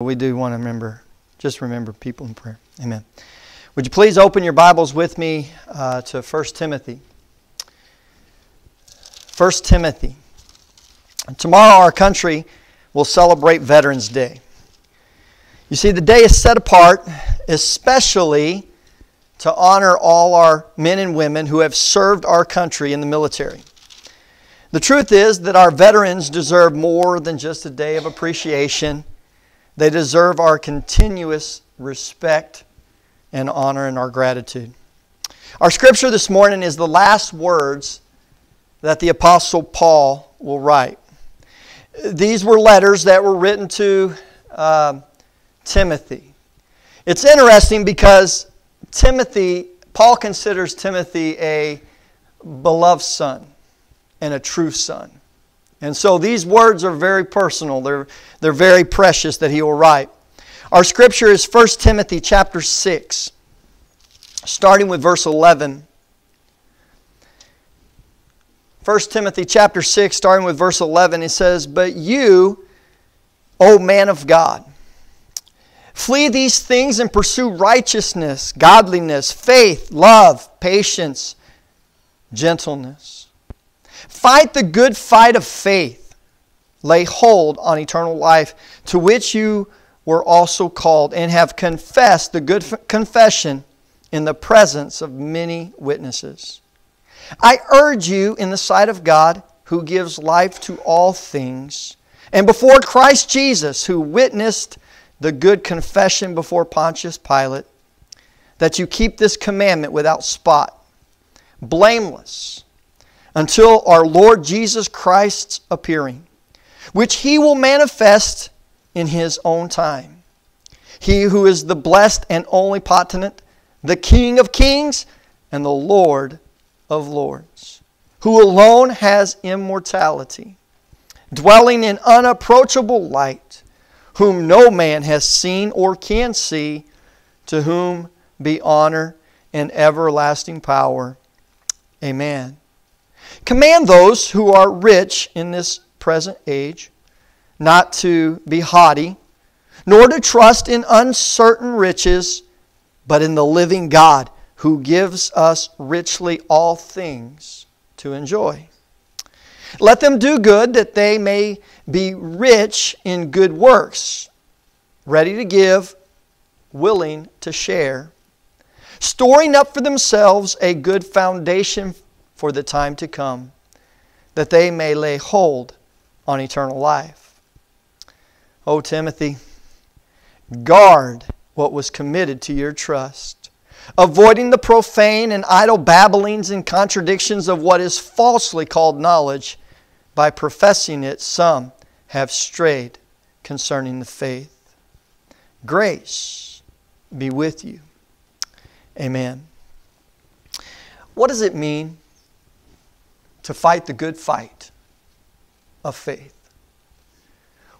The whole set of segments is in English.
We do want to remember, just remember people in prayer. Amen. Would you please open your Bibles with me uh, to 1 Timothy? 1 Timothy. Tomorrow, our country will celebrate Veterans Day. You see, the day is set apart especially to honor all our men and women who have served our country in the military. The truth is that our veterans deserve more than just a day of appreciation they deserve our continuous respect and honor and our gratitude. Our scripture this morning is the last words that the Apostle Paul will write. These were letters that were written to uh, Timothy. It's interesting because Timothy, Paul considers Timothy a beloved son and a true son. And so these words are very personal. They're, they're very precious that he will write. Our scripture is 1 Timothy chapter 6, starting with verse 11. 1 Timothy chapter 6, starting with verse 11, it says, But you, O man of God, flee these things and pursue righteousness, godliness, faith, love, patience, gentleness Fight the good fight of faith. Lay hold on eternal life, to which you were also called, and have confessed the good confession in the presence of many witnesses. I urge you in the sight of God, who gives life to all things, and before Christ Jesus, who witnessed the good confession before Pontius Pilate, that you keep this commandment without spot, blameless until our Lord Jesus Christ's appearing, which he will manifest in his own time. He who is the blessed and only potentate, the King of kings, and the Lord of lords, who alone has immortality, dwelling in unapproachable light, whom no man has seen or can see, to whom be honor and everlasting power. Amen. Command those who are rich in this present age not to be haughty, nor to trust in uncertain riches, but in the living God who gives us richly all things to enjoy. Let them do good that they may be rich in good works, ready to give, willing to share, storing up for themselves a good foundation for the time to come, that they may lay hold on eternal life. O Timothy, guard what was committed to your trust, avoiding the profane and idle babblings and contradictions of what is falsely called knowledge. By professing it, some have strayed concerning the faith. Grace be with you. Amen. What does it mean to fight the good fight of faith.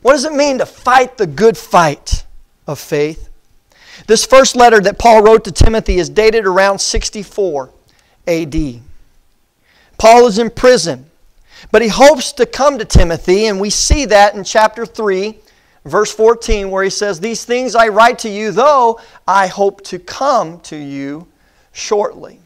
What does it mean to fight the good fight of faith? This first letter that Paul wrote to Timothy is dated around 64 AD. Paul is in prison, but he hopes to come to Timothy, and we see that in chapter 3, verse 14, where he says, These things I write to you, though I hope to come to you shortly.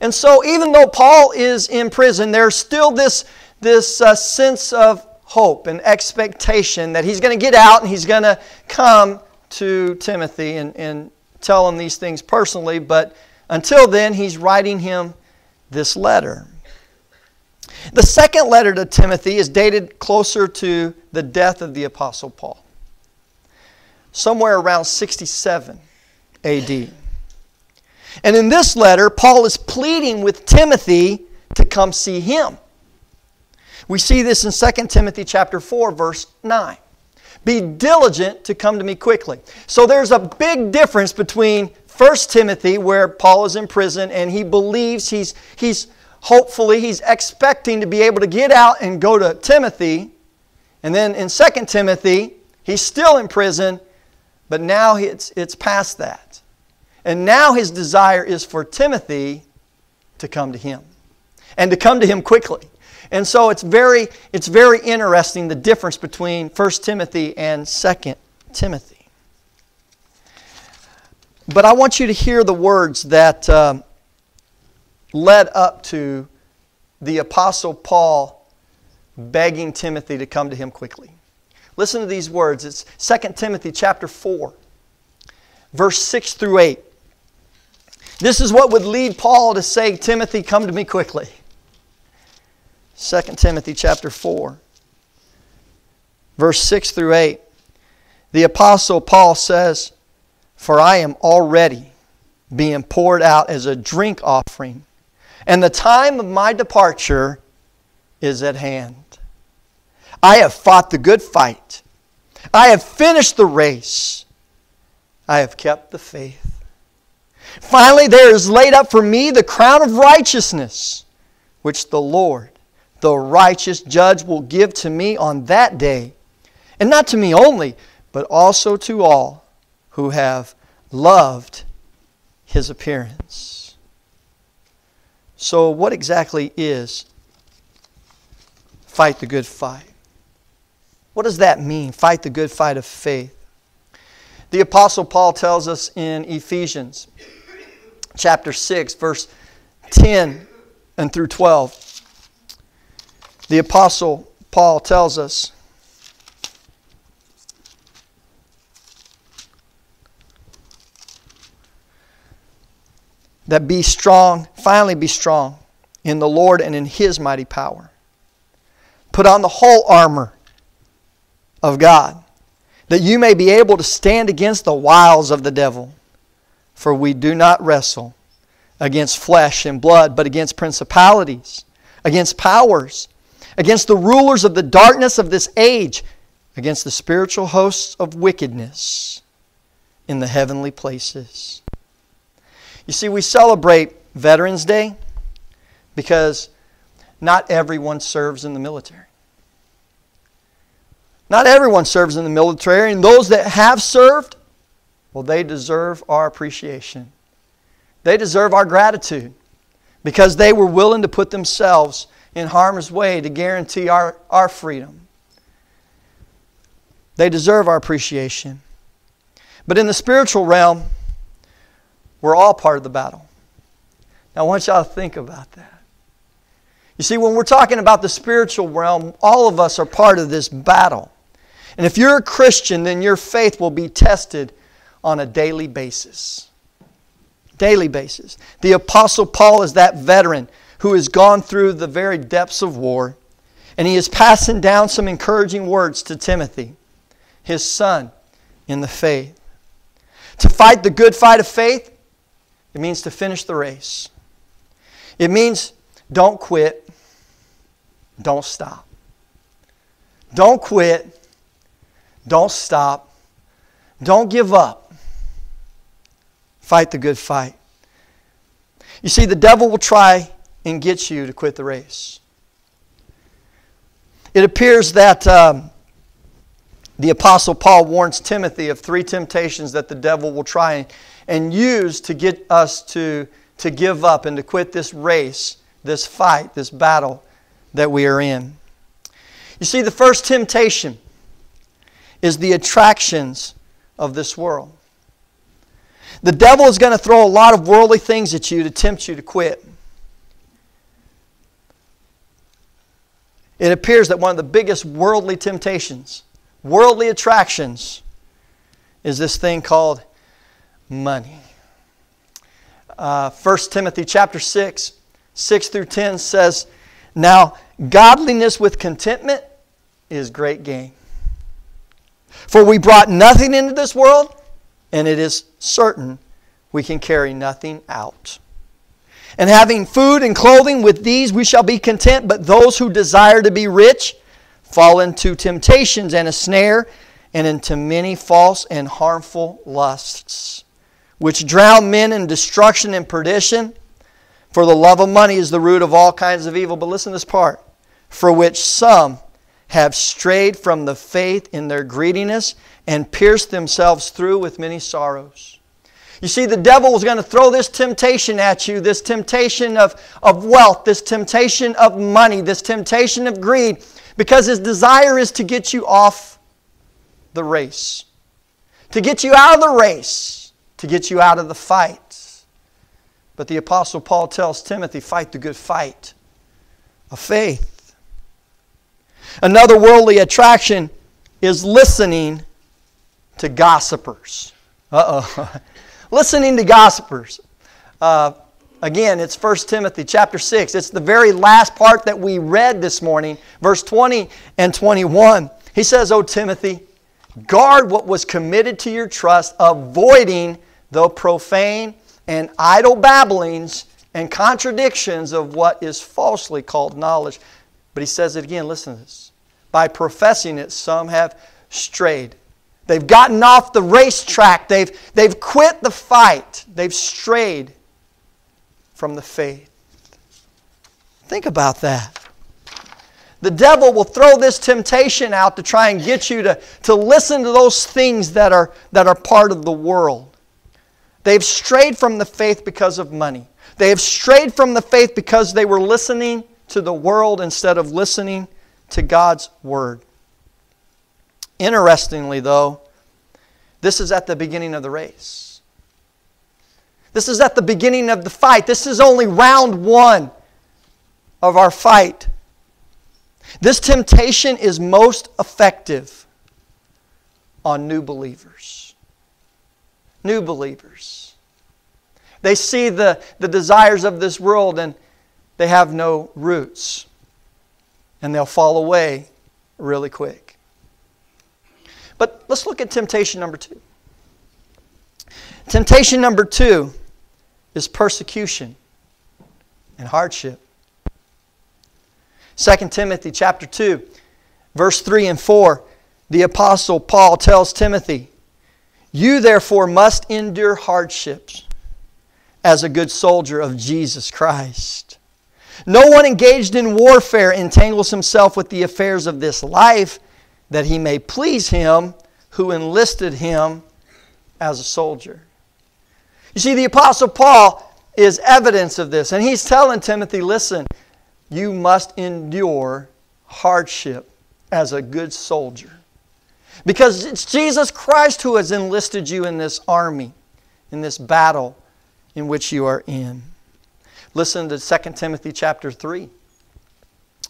And so, even though Paul is in prison, there's still this, this uh, sense of hope and expectation that he's going to get out and he's going to come to Timothy and, and tell him these things personally. But until then, he's writing him this letter. The second letter to Timothy is dated closer to the death of the Apostle Paul, somewhere around 67 AD. And in this letter, Paul is pleading with Timothy to come see him. We see this in 2 Timothy chapter 4 verse 9. Be diligent to come to me quickly. So there's a big difference between 1 Timothy where Paul is in prison and he believes he's he's hopefully he's expecting to be able to get out and go to Timothy. And then in 2 Timothy, he's still in prison, but now it's it's past that. And now his desire is for Timothy to come to him and to come to him quickly. And so it's very, it's very interesting the difference between 1 Timothy and 2 Timothy. But I want you to hear the words that um, led up to the Apostle Paul begging Timothy to come to him quickly. Listen to these words. It's 2 Timothy chapter 4, verse 6 through 8. This is what would lead Paul to say, Timothy, come to me quickly. 2 Timothy chapter 4, verse 6 through 8. The Apostle Paul says, For I am already being poured out as a drink offering, and the time of my departure is at hand. I have fought the good fight. I have finished the race. I have kept the faith. Finally, there is laid up for me the crown of righteousness, which the Lord, the righteous judge, will give to me on that day. And not to me only, but also to all who have loved his appearance. So, what exactly is fight the good fight? What does that mean? Fight the good fight of faith. The Apostle Paul tells us in Ephesians chapter 6, verse 10 and through 12. The Apostle Paul tells us that be strong, finally be strong in the Lord and in His mighty power. Put on the whole armor of God, that you may be able to stand against the wiles of the devil. For we do not wrestle against flesh and blood, but against principalities, against powers, against the rulers of the darkness of this age, against the spiritual hosts of wickedness in the heavenly places. You see, we celebrate Veterans Day because not everyone serves in the military. Not everyone serves in the military, and those that have served well, they deserve our appreciation. They deserve our gratitude because they were willing to put themselves in harm's way to guarantee our, our freedom. They deserve our appreciation. But in the spiritual realm, we're all part of the battle. Now, I want y'all to think about that. You see, when we're talking about the spiritual realm, all of us are part of this battle. And if you're a Christian, then your faith will be tested on a daily basis. Daily basis. The Apostle Paul is that veteran who has gone through the very depths of war, and he is passing down some encouraging words to Timothy, his son in the faith. To fight the good fight of faith, it means to finish the race. It means don't quit, don't stop. Don't quit, don't stop, don't give up. Fight the good fight. You see, the devil will try and get you to quit the race. It appears that um, the Apostle Paul warns Timothy of three temptations that the devil will try and use to get us to, to give up and to quit this race, this fight, this battle that we are in. You see, the first temptation is the attractions of this world. The devil is going to throw a lot of worldly things at you to tempt you to quit. It appears that one of the biggest worldly temptations, worldly attractions, is this thing called money. Uh, 1 Timothy chapter 6, 6 through 10 says, Now godliness with contentment is great gain. For we brought nothing into this world, and it is certain we can carry nothing out. And having food and clothing, with these we shall be content. But those who desire to be rich fall into temptations and a snare, and into many false and harmful lusts, which drown men in destruction and perdition. For the love of money is the root of all kinds of evil. But listen to this part. For which some have strayed from the faith in their greediness and pierced themselves through with many sorrows. You see, the devil was going to throw this temptation at you this temptation of, of wealth, this temptation of money, this temptation of greed, because his desire is to get you off the race. to get you out of the race, to get you out of the fight. But the Apostle Paul tells Timothy, fight the good fight of faith. Another worldly attraction is listening to gossipers. Uh oh. listening to gossipers. Uh, again, it's 1 Timothy chapter 6. It's the very last part that we read this morning, verse 20 and 21. He says, O Timothy, guard what was committed to your trust, avoiding the profane and idle babblings and contradictions of what is falsely called knowledge. But he says it again, listen to this. By professing it, some have strayed. They've gotten off the racetrack. They've, they've quit the fight. They've strayed from the faith. Think about that. The devil will throw this temptation out to try and get you to, to listen to those things that are, that are part of the world. They've strayed from the faith because of money. They have strayed from the faith because they were listening to the world instead of listening to God's Word. Interestingly, though, this is at the beginning of the race. This is at the beginning of the fight. This is only round one of our fight. This temptation is most effective on new believers new believers. They see the, the desires of this world and they have no roots. And they'll fall away really quick. But let's look at temptation number two. Temptation number two is persecution and hardship. 2 Timothy chapter 2, verse 3 and 4, the apostle Paul tells Timothy, you therefore must endure hardships as a good soldier of Jesus Christ. No one engaged in warfare entangles himself with the affairs of this life that he may please him who enlisted him as a soldier. You see, the Apostle Paul is evidence of this, and he's telling Timothy listen, you must endure hardship as a good soldier. Because it's Jesus Christ who has enlisted you in this army, in this battle in which you are in. Listen to 2 Timothy chapter 3,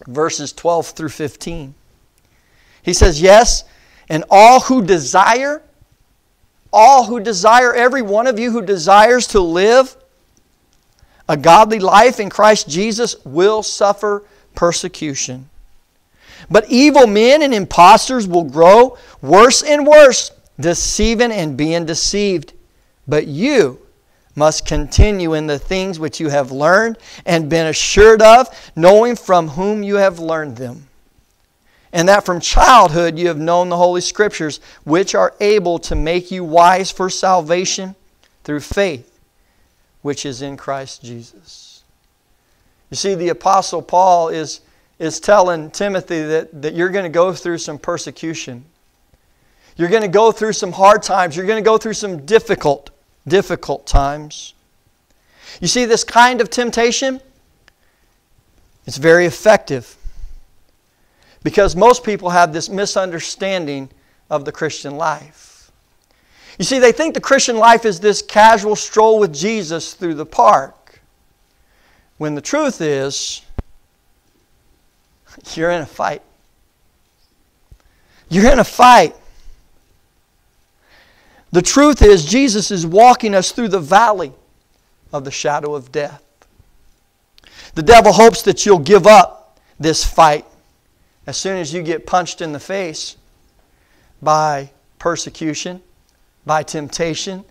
verses 12 through 15. He says, Yes, and all who desire, all who desire, every one of you who desires to live a godly life in Christ Jesus will suffer persecution. But evil men and impostors will grow worse and worse, deceiving and being deceived. But you must continue in the things which you have learned and been assured of, knowing from whom you have learned them. And that from childhood you have known the Holy Scriptures, which are able to make you wise for salvation through faith, which is in Christ Jesus. You see, the Apostle Paul is is telling Timothy that, that you're going to go through some persecution. You're going to go through some hard times. You're going to go through some difficult, difficult times. You see, this kind of temptation, it's very effective. Because most people have this misunderstanding of the Christian life. You see, they think the Christian life is this casual stroll with Jesus through the park. When the truth is, you're in a fight. You're in a fight. The truth is, Jesus is walking us through the valley of the shadow of death. The devil hopes that you'll give up this fight as soon as you get punched in the face by persecution, by temptation,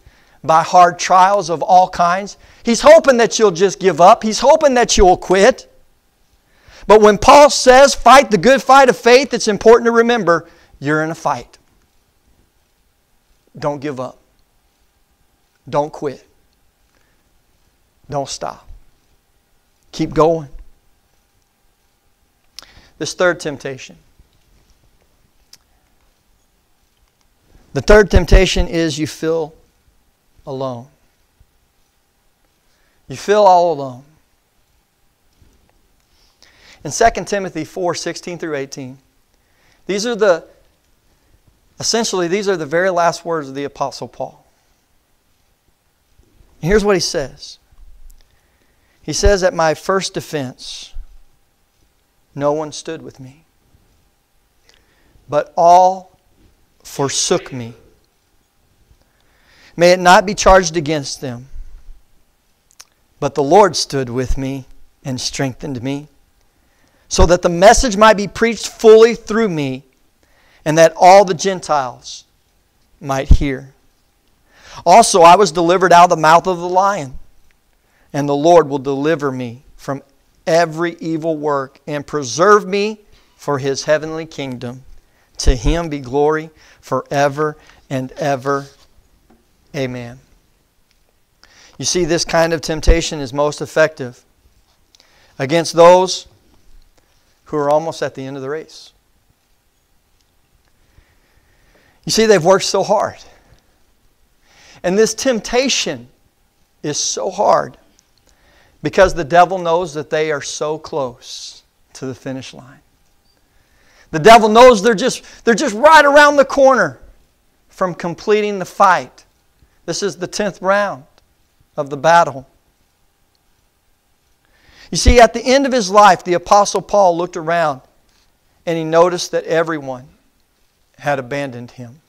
by hard trials of all kinds. He's hoping that you'll just give up. He's hoping that you'll quit. But when Paul says, fight the good fight of faith, it's important to remember you're in a fight. Don't give up. Don't quit. Don't stop. Keep going. This third temptation. The third temptation is you feel alone. You feel all alone. In 2 Timothy 4 16 through 18, these are the, Essentially, these are the very last words of the Apostle Paul. Here's what he says He says, At my first defense, no one stood with me, but all forsook me. May it not be charged against them. But the Lord stood with me and strengthened me, so that the message might be preached fully through me, and that all the Gentiles might hear. Also, I was delivered out of the mouth of the lion, and the Lord will deliver me from every evil work and preserve me for his heavenly kingdom. To him be glory forever and ever. Amen. You see, this kind of temptation is most effective against those who are almost at the end of the race. You see, they've worked so hard. And this temptation is so hard because the devil knows that they are so close to the finish line. The devil knows they're just, they're just right around the corner from completing the fight. This is the 10th round of the battle. You see, at the end of his life, the Apostle Paul looked around and he noticed that everyone had abandoned him.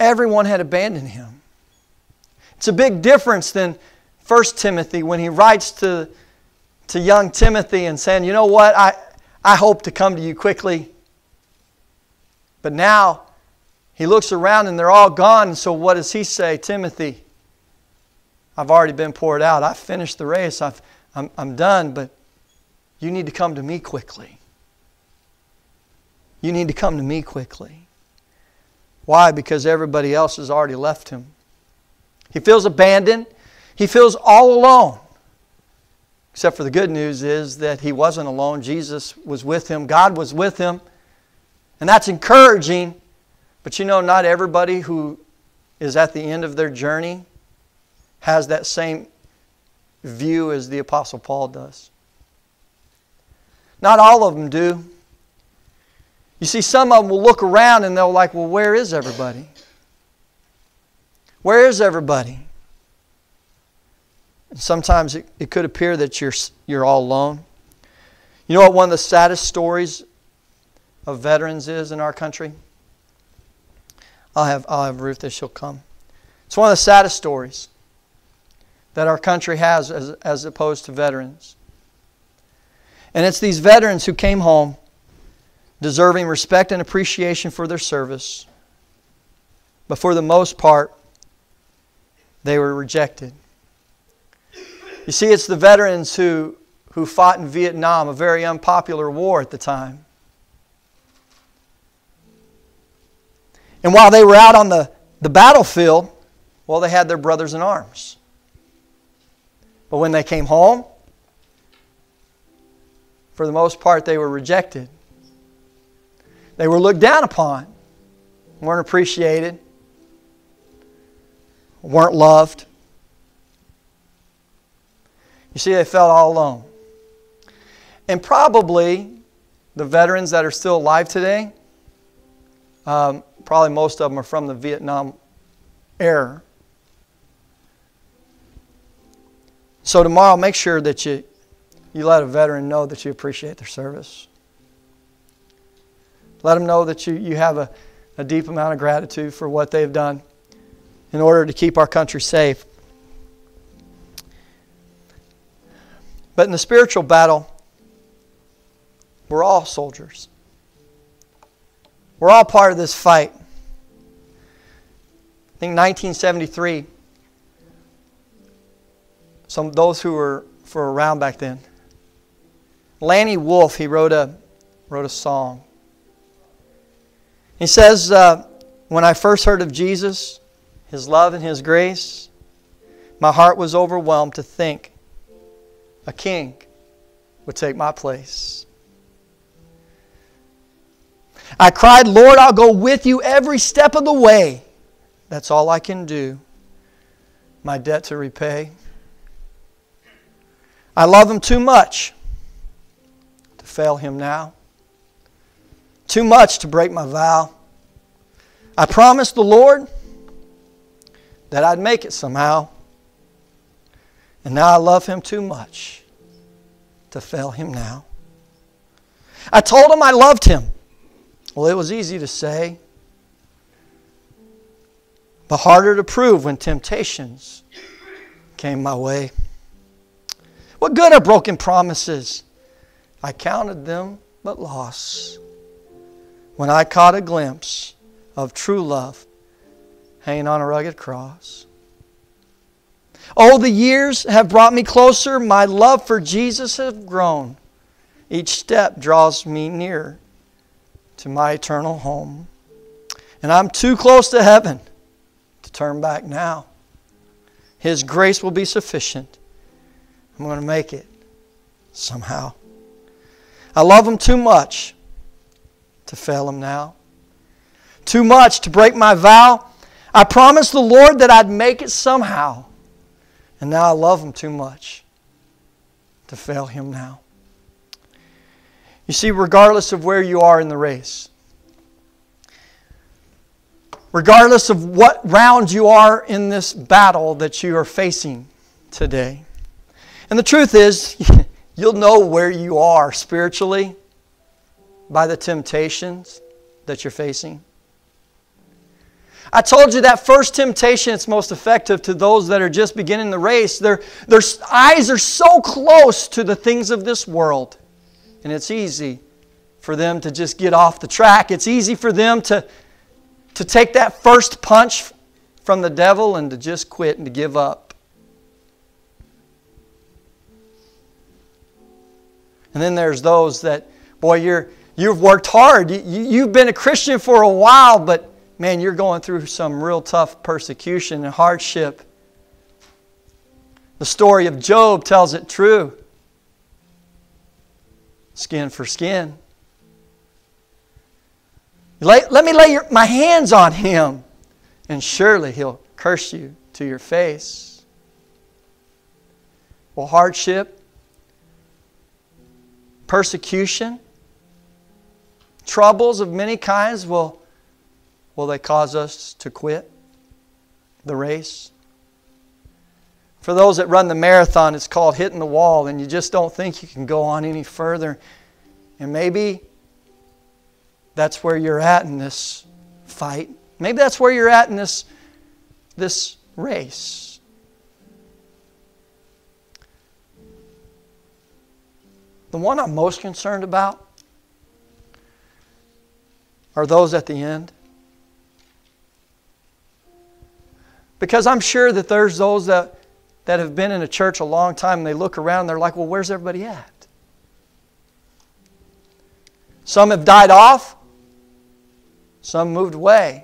Everyone had abandoned him. It's a big difference than 1 Timothy when he writes to, to young Timothy and saying, You know what? I, I hope to come to you quickly. But now he looks around and they're all gone. So what does he say? Timothy, I've already been poured out. I've finished the race. I've, I'm, I'm done, but you need to come to me quickly. You need to come to me quickly. Why? Because everybody else has already left him. He feels abandoned. He feels all alone. Except for the good news is that he wasn't alone. Jesus was with him, God was with him. And that's encouraging. But you know, not everybody who is at the end of their journey has that same view as the Apostle Paul does. Not all of them do. You see, some of them will look around and they'll like, well, where is everybody? Where is everybody? And sometimes it, it could appear that you're, you're all alone. You know what one of the saddest stories of veterans is in our country? I'll have, I'll have Ruth she'll come. It's one of the saddest stories that our country has as, as opposed to veterans. And it's these veterans who came home deserving respect and appreciation for their service, but for the most part, they were rejected. You see, it's the veterans who, who fought in Vietnam, a very unpopular war at the time. And while they were out on the, the battlefield, well, they had their brothers in arms. But when they came home, for the most part, they were rejected. They were looked down upon, weren't appreciated, weren't loved. You see, they felt all alone. And probably the veterans that are still alive today, um, probably most of them are from the Vietnam era. So tomorrow, make sure that you, you let a veteran know that you appreciate their service. Let them know that you, you have a, a deep amount of gratitude for what they've done in order to keep our country safe. But in the spiritual battle, we're all soldiers. We're all part of this fight. I think 1973, some those who were for around back then. Lanny Wolfe, he wrote a wrote a song. He says, uh, "When I first heard of Jesus, His love and His grace, my heart was overwhelmed to think a king would take my place." I cried, Lord, I'll go with you every step of the way. That's all I can do. My debt to repay. I love him too much to fail him now. Too much to break my vow. I promised the Lord that I'd make it somehow. And now I love Him too much to fail Him now. I told Him I loved Him. Well, it was easy to say, but harder to prove when temptations came my way. What good are broken promises? I counted them but loss when I caught a glimpse of true love hanging on a rugged cross. Oh, the years have brought me closer. My love for Jesus has grown. Each step draws me nearer to my eternal home. And I'm too close to heaven to turn back now. His grace will be sufficient. I'm going to make it somehow. I love Him too much to fail Him now. Too much to break my vow. I promised the Lord that I'd make it somehow. And now I love Him too much to fail Him now. You see, regardless of where you are in the race, regardless of what round you are in this battle that you are facing today, and the truth is, you'll know where you are spiritually by the temptations that you're facing. I told you that first temptation is most effective to those that are just beginning the race. Their, their eyes are so close to the things of this world and it's easy for them to just get off the track. It's easy for them to, to take that first punch from the devil and to just quit and to give up. And then there's those that, boy, you're, you've worked hard. You, you've been a Christian for a while, but man, you're going through some real tough persecution and hardship. The story of Job tells it true skin for skin. Let, let me lay your, my hands on him, and surely he'll curse you to your face. Well, hardship, persecution, troubles of many kinds will, will they cause us to quit the race? For those that run the marathon, it's called hitting the wall, and you just don't think you can go on any further. And maybe that's where you're at in this fight. Maybe that's where you're at in this, this race. The one I'm most concerned about are those at the end. Because I'm sure that there's those that that have been in a church a long time and they look around and they're like, well, where's everybody at? Some have died off, some moved away.